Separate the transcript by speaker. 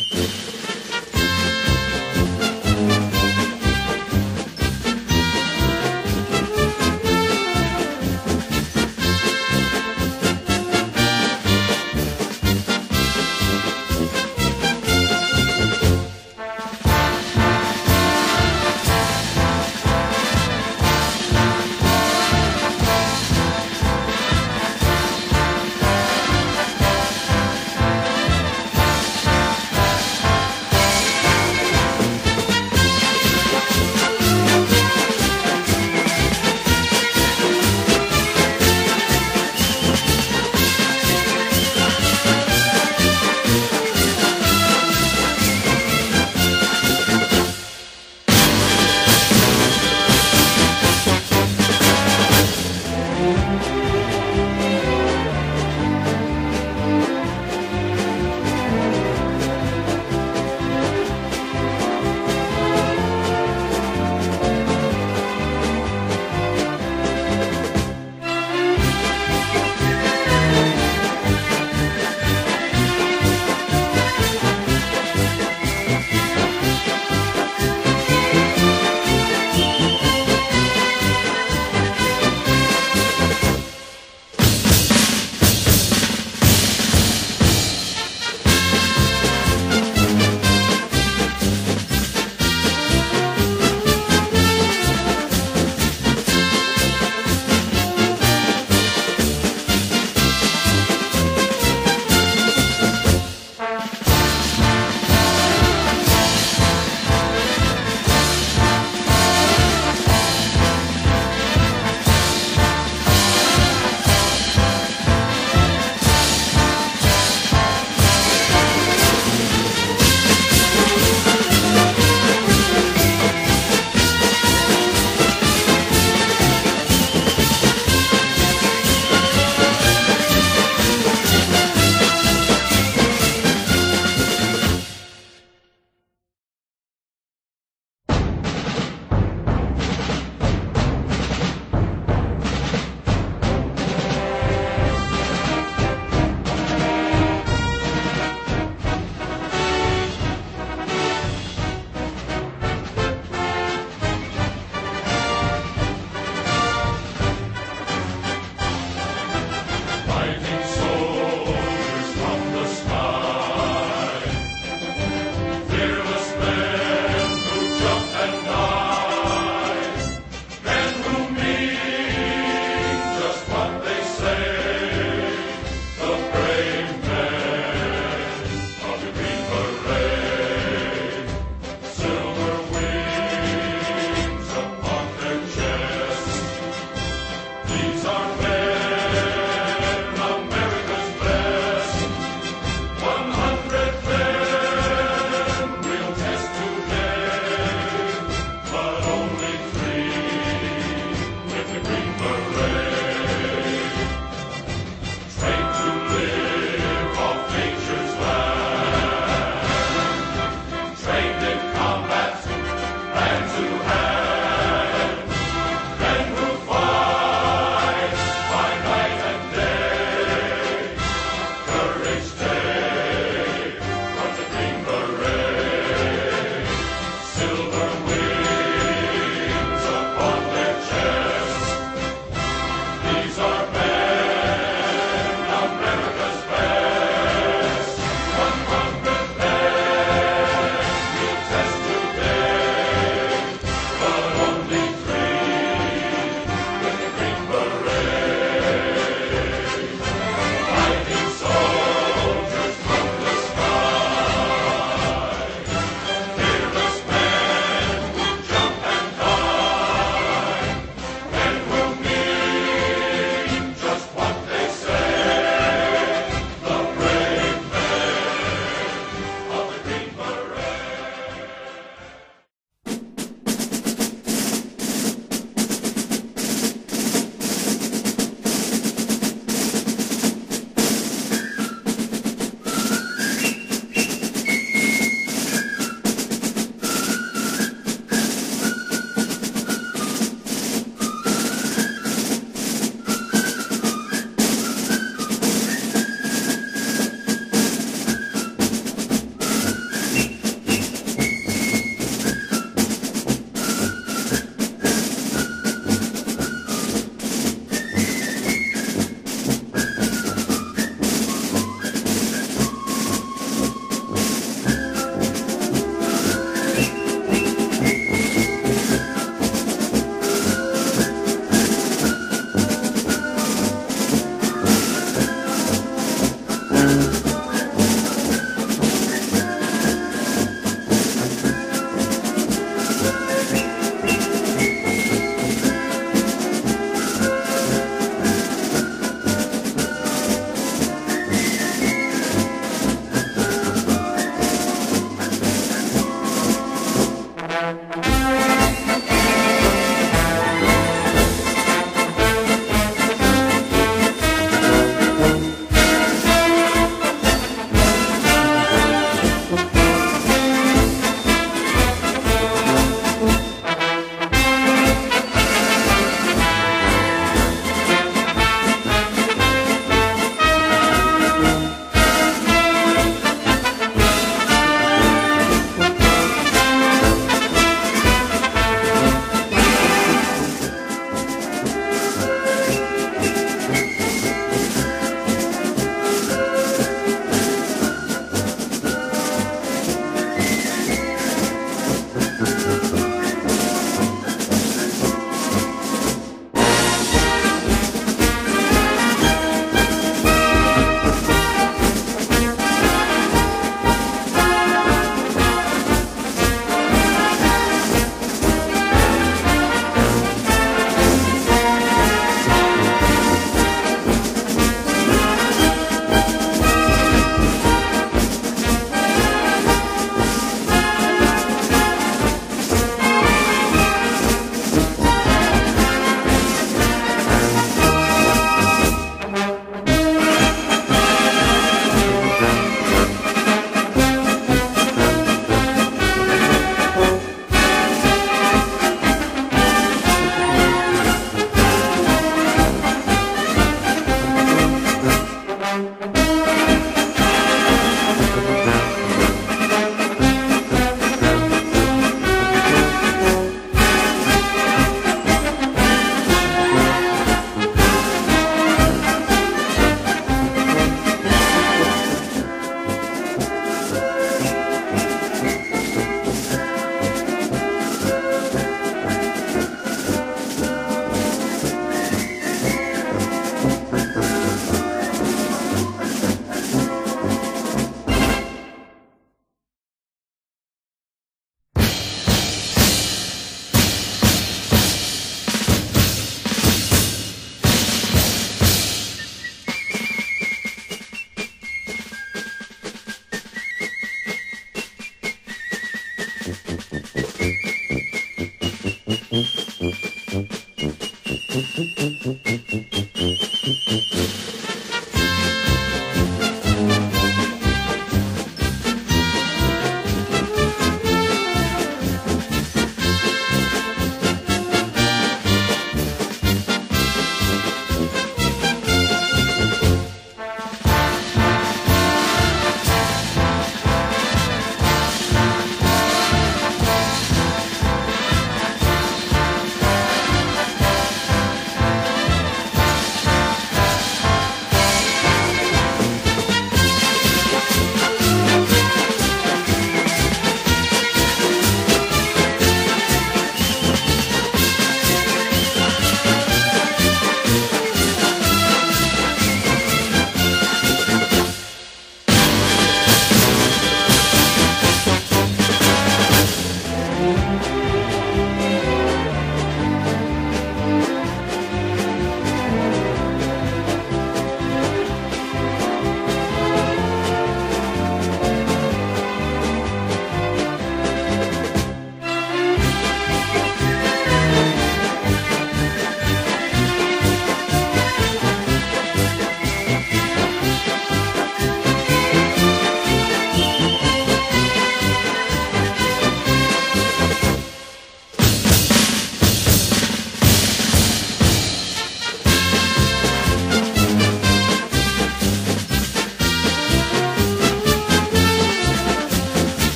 Speaker 1: Mm-hmm.